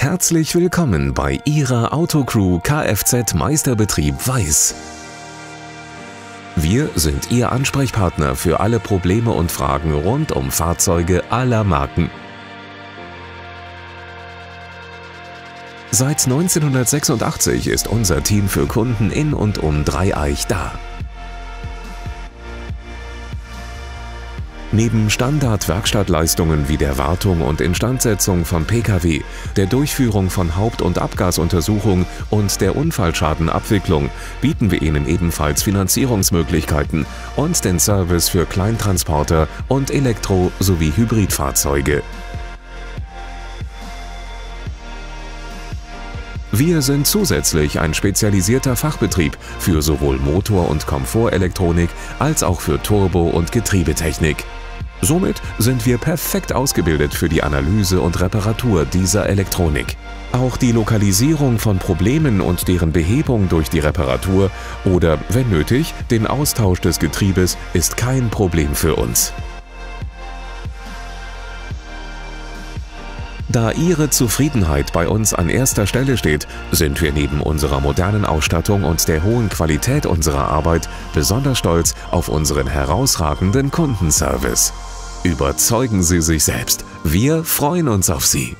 Herzlich willkommen bei Ihrer Autocrew Kfz Meisterbetrieb Weiß. Wir sind Ihr Ansprechpartner für alle Probleme und Fragen rund um Fahrzeuge aller Marken. Seit 1986 ist unser Team für Kunden in und um Dreieich da. Neben Standard-Werkstattleistungen wie der Wartung und Instandsetzung von Pkw, der Durchführung von Haupt- und Abgasuntersuchung und der Unfallschadenabwicklung bieten wir Ihnen ebenfalls Finanzierungsmöglichkeiten und den Service für Kleintransporter und Elektro- sowie Hybridfahrzeuge. Wir sind zusätzlich ein spezialisierter Fachbetrieb für sowohl Motor- und Komfortelektronik als auch für Turbo- und Getriebetechnik. Somit sind wir perfekt ausgebildet für die Analyse und Reparatur dieser Elektronik. Auch die Lokalisierung von Problemen und deren Behebung durch die Reparatur oder, wenn nötig, den Austausch des Getriebes ist kein Problem für uns. Da Ihre Zufriedenheit bei uns an erster Stelle steht, sind wir neben unserer modernen Ausstattung und der hohen Qualität unserer Arbeit besonders stolz auf unseren herausragenden Kundenservice. Überzeugen Sie sich selbst. Wir freuen uns auf Sie.